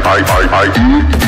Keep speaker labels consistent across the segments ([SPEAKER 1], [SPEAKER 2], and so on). [SPEAKER 1] 哎哎哎哎！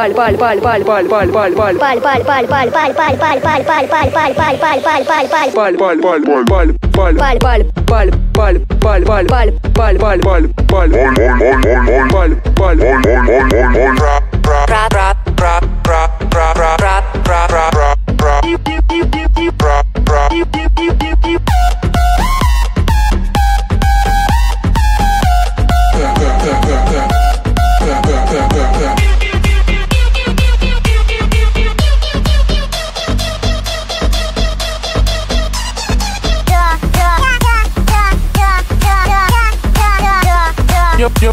[SPEAKER 1] Bra, bra, bra.